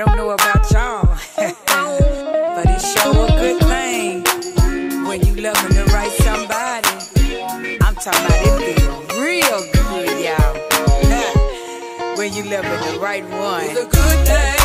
I don't know about y'all, but it's sure a good thing when you loving the right somebody. I'm talking about it feel real good, y'all. when you loving the right one. It's a good thing.